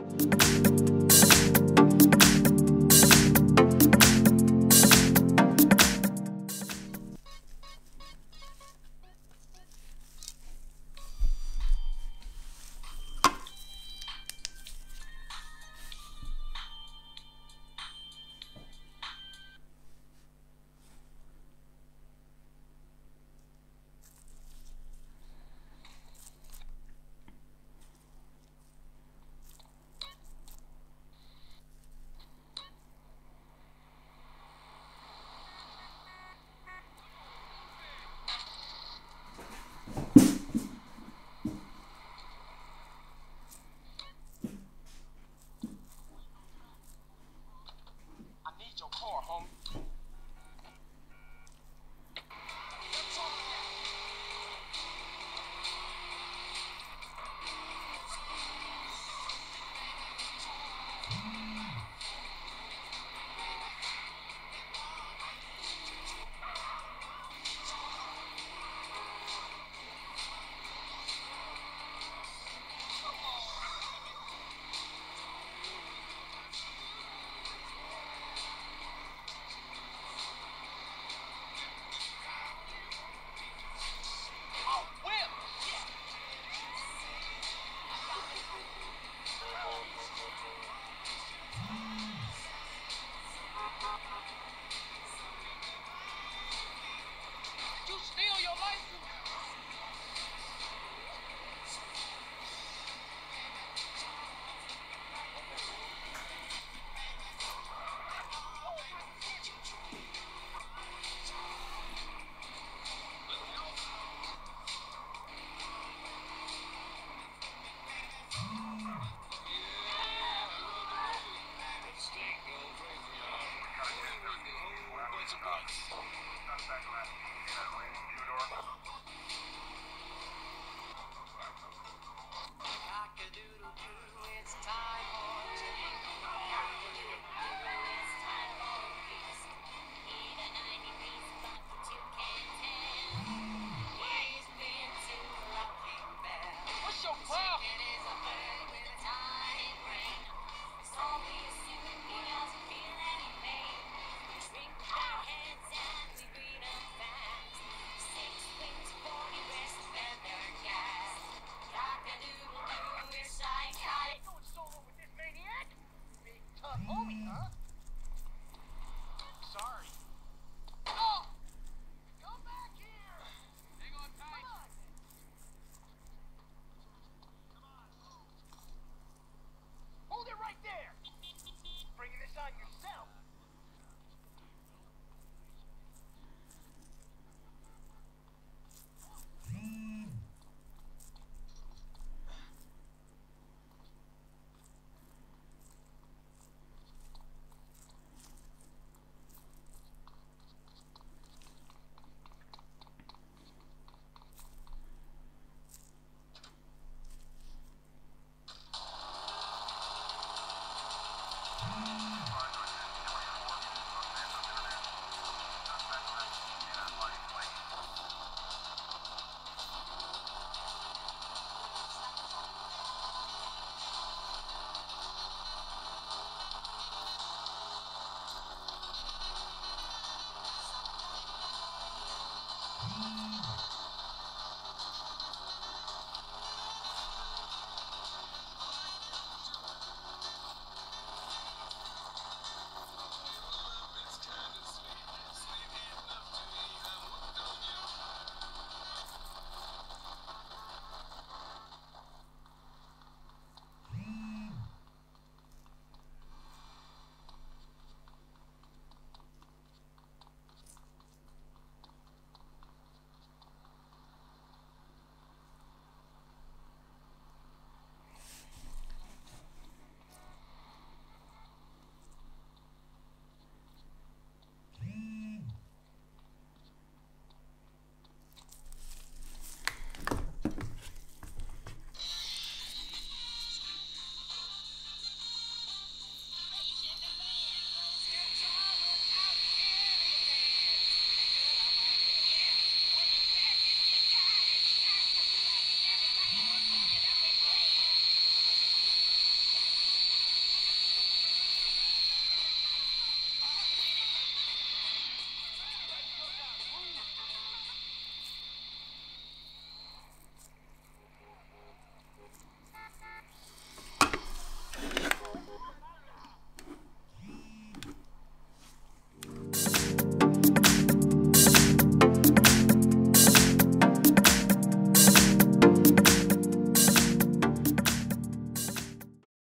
I What's Oh homie, huh?